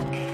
Okay.